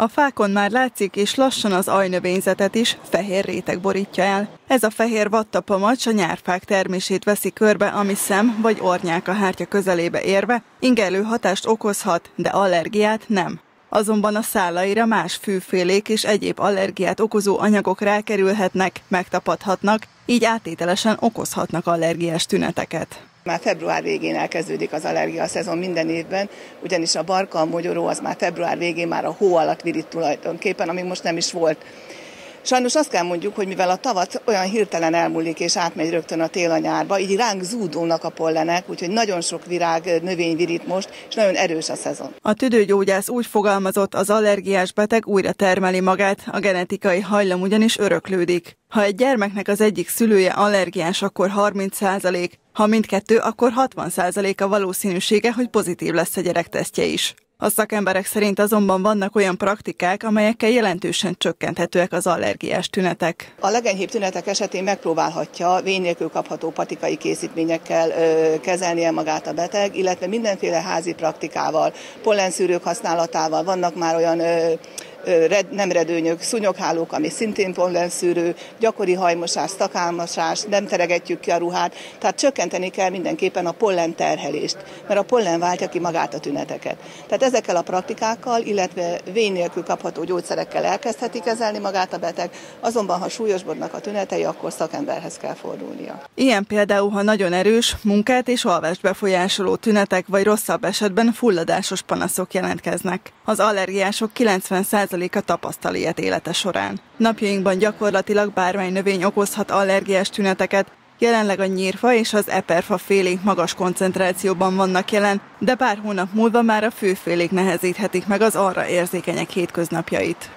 A fákon már látszik, és lassan az ajnövényzetet is fehér réteg borítja el. Ez a fehér vattapamacs a nyárfák termését veszi körbe, ami szem vagy ornyák a hártya közelébe érve, ingerlő hatást okozhat, de allergiát nem. Azonban a szálaira más fűfélék és egyéb allergiát okozó anyagok rákerülhetnek, megtapadhatnak, így átételesen okozhatnak allergiás tüneteket. Már február végén elkezdődik az allergia szezon minden évben, ugyanis a barka, a mogyoró az már február végén már a hó alatt virít tulajdonképpen, ami most nem is volt. Sajnos azt kell mondjuk, hogy mivel a tavat olyan hirtelen elmúlik és átmegy rögtön a tél a nyárba, így ránk zúdulnak a pollenek, úgyhogy nagyon sok virág növény virít most, és nagyon erős a szezon. A tüdőgyógyász úgy fogalmazott, az allergiás beteg újra termeli magát, a genetikai hajlam ugyanis öröklődik. Ha egy gyermeknek az egyik szülője allergiás, akkor 30 százalék, ha mindkettő, akkor 60 százalék a valószínűsége, hogy pozitív lesz a gyerek tesztje is. A szakemberek szerint azonban vannak olyan praktikák, amelyekkel jelentősen csökkenthetőek az allergiás tünetek. A legenyhébb tünetek esetén megpróbálhatja vény nélkül kapható patikai készítményekkel ö, kezelnie magát a beteg, illetve mindenféle házi praktikával, pollenszűrők használatával. Vannak már olyan ö, nem redőnyök, szúnyoghálók, ami szintén pollenszűrő, gyakori hajmosás, szakálmosás, nem teregetjük ki a ruhát, tehát csökkenteni kell mindenképpen a pollen terhelést, mert a pollen váltja ki magát a tüneteket. Tehát ezekkel a praktikákkal, illetve vény nélkül kapható gyógyszerekkel elkezdheti kezelni magát a beteg, azonban ha súlyosbodnak a tünetei, akkor szakemberhez kell fordulnia. Ilyen például, ha nagyon erős, munkát és alvást befolyásoló tünetek, vagy rosszabb esetben fulladásos panaszok jelentkeznek. Az allergiások 90%-a tapasztal ilyet élete során. Napjainkban gyakorlatilag bármely növény okozhat allergiás tüneteket, Jelenleg a nyírfa és az eperfa félénk magas koncentrációban vannak jelen, de pár hónap múlva már a főfélék nehezíthetik meg az arra érzékenyek hétköznapjait.